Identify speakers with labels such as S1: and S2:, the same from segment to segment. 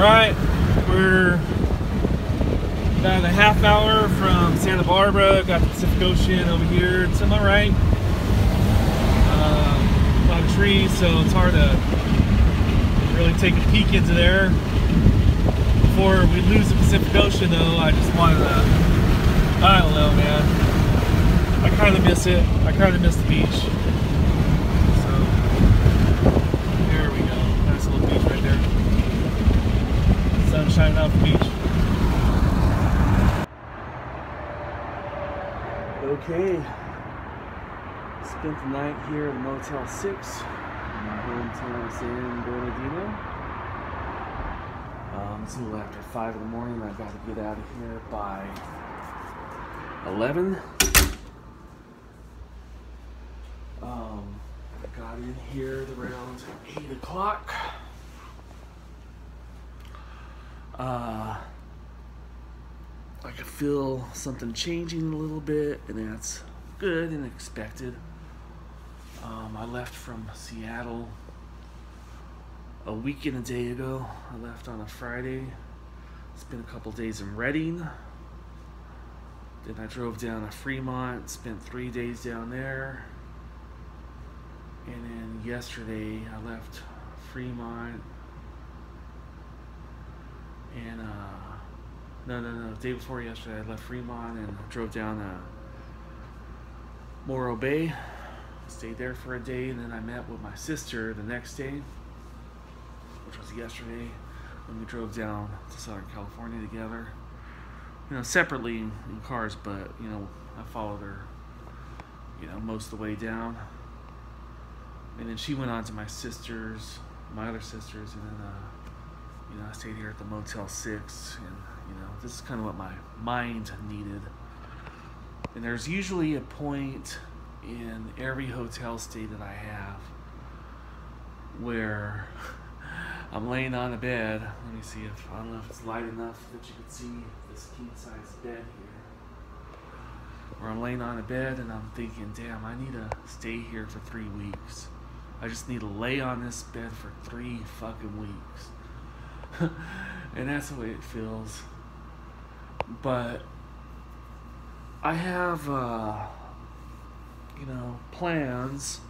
S1: right, we're about a half hour from Santa Barbara. Got the Pacific Ocean over here to my right. Uh, a lot of trees, so it's hard to really take a peek into there. Before we lose the Pacific Ocean, though, I just wanted to. I don't know, man. I kind of miss it. I kind of miss the beach. So there we go. Nice little beach right there. Off the beach. Okay. Spent the night here at Motel 6 in my hometown of San Bernardino. Um, it's a little after 5 in the morning. I've got to get out of here by 11. Um, got in here at around 8 o'clock. Uh, I could feel something changing a little bit, and that's good and expected. Um, I left from Seattle a week and a day ago. I left on a Friday. Spent a couple days in Redding. Then I drove down to Fremont, spent three days down there. And then yesterday I left Fremont and uh no no no day before yesterday I left Fremont and drove down to Morro Bay. Stayed there for a day and then I met with my sister the next day which was yesterday when we drove down to Southern California together. You know separately in cars but you know I followed her you know most of the way down. And then she went on to my sister's my other sisters and then uh you know, I stayed here at the Motel 6, and, you know, this is kind of what my mind needed. And there's usually a point in every hotel stay that I have where I'm laying on a bed. Let me see if, I don't know if it's light enough that you can see this king size bed here. Where I'm laying on a bed and I'm thinking, damn, I need to stay here for three weeks. I just need to lay on this bed for three fucking weeks. and that's the way it feels. But I have, uh, you know, plans,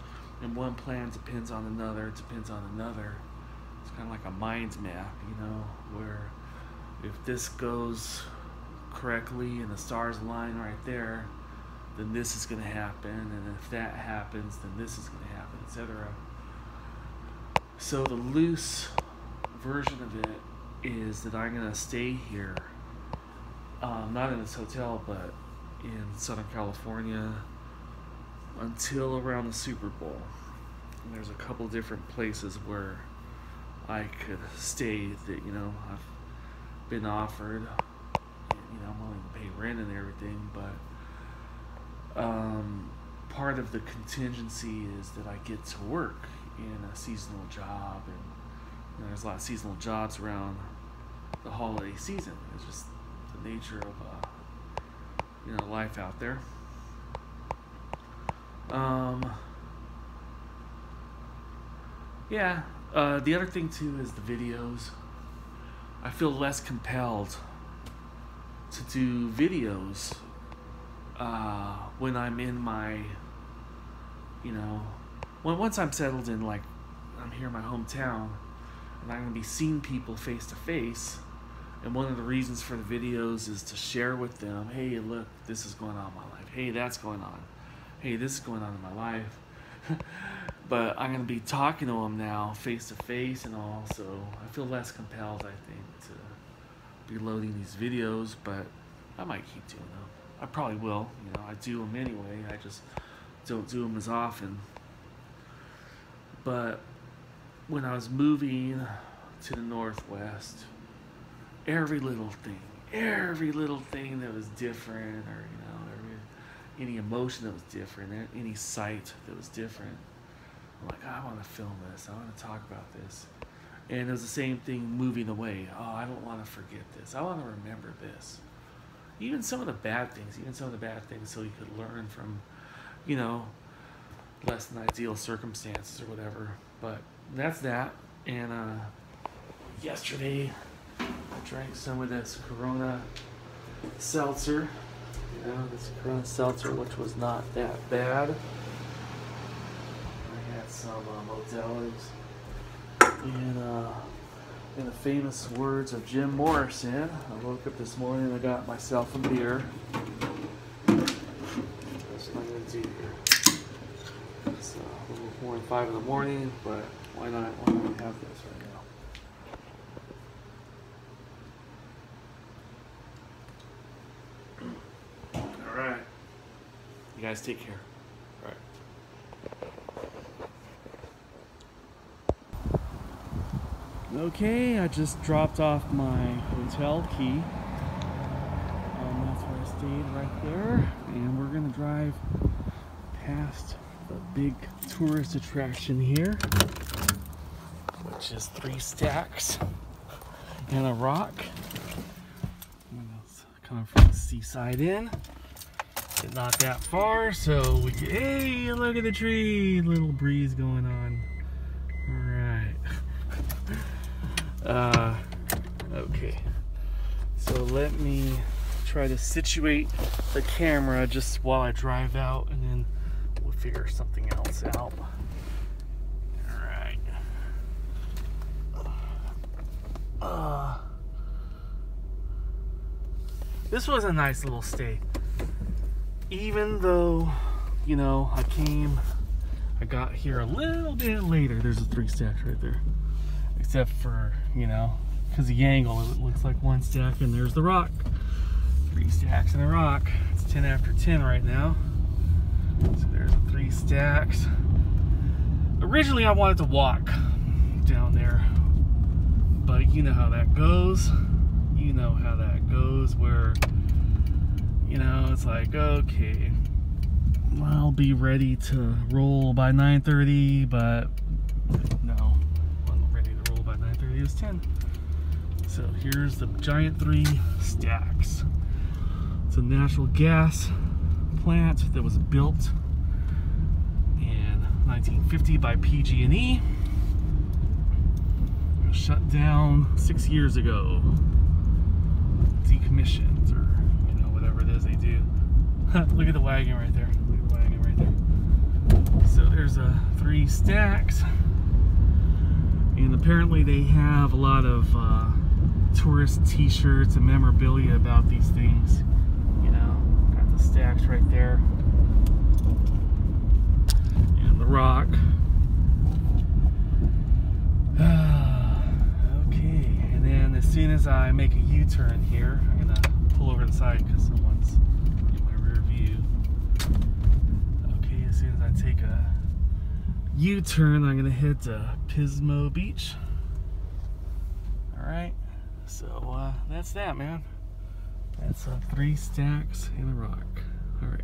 S1: and one plan depends on another, depends on another. It's kind of like a mind map, you know, where if this goes correctly and the stars align right there, then this is going to happen, and if that happens, then this is going to happen, etc. So the loose version of it is that I'm gonna stay here, um, not in this hotel, but in Southern California until around the Super Bowl. And there's a couple different places where I could stay that you know I've been offered. You know, I'm willing to pay rent and everything, but um, part of the contingency is that I get to work in a seasonal job and know, there's a lot of seasonal jobs around the holiday season. It's just the nature of uh, you know life out there. Um, yeah. Uh, the other thing too is the videos. I feel less compelled to do videos uh, when I'm in my, you know, when once I'm settled in like I'm here in my hometown I'm gonna be seeing people face to face. And one of the reasons for the videos is to share with them, hey, look, this is going on in my life. Hey, that's going on. Hey, this is going on in my life. but I'm gonna be talking to them now, face to face, and all. So I feel less compelled, I think, to be loading these videos. But I might keep doing them. I probably will. You know, I do them anyway. I just don't do them as often. But when I was moving to the Northwest, every little thing, every little thing that was different, or you know, every, any emotion that was different, any sight that was different, I'm like, oh, I want to film this. I want to talk about this. And it was the same thing moving away. Oh, I don't want to forget this. I want to remember this. Even some of the bad things, even some of the bad things, so you could learn from, you know, less than ideal circumstances or whatever. But that's that. And uh, yesterday, I drank some of this Corona seltzer. You know, this Corona seltzer, which was not that bad. I had some uh, Modelo's. And uh, in the famous words of Jim Morrison, I woke up this morning and I got myself a beer. That's to do here. It's uh, a little more than 5 in the morning, but why not, why not have this right now? All right. You guys take care. All right. Okay, I just dropped off my hotel key. Um, that's where I stayed right there. And we're going to drive past the big tourist attraction here, which is three stacks and a rock. Coming from the seaside inn. It's not that far, so we can, hey, look at the tree, little breeze going on. All right. uh, okay. So let me try to situate the camera just while I drive out and then figure something else out. Alright. Uh, this was a nice little stay. Even though, you know, I came, I got here a little bit later. There's a three stacks right there. Except for, you know, because the angle, it looks like one stack and there's the rock. Three stacks and a rock. It's 10 after 10 right now. So there's three stacks. Originally I wanted to walk down there, but you know how that goes. You know how that goes where, you know, it's like, okay, I'll be ready to roll by 9.30, but no, I'm ready to roll by 9.30, it's 10. So here's the giant three stacks. It's a natural gas plant that was built in 1950 by PG&E. Shut down six years ago. Decommissioned, or you know whatever it is they do. Look at the wagon right there. Look at the wagon right there. So there's uh, three stacks, and apparently they have a lot of uh, tourist T-shirts and memorabilia about these things stacks right there. And the rock. okay, and then as soon as I make a U-turn here, I'm gonna pull over the side because someone's in my rear view. Okay, as soon as I take a U-turn, I'm gonna hit uh, Pismo Beach. All right, so uh, that's that, man. That's uh, three stacks and a rock. All right.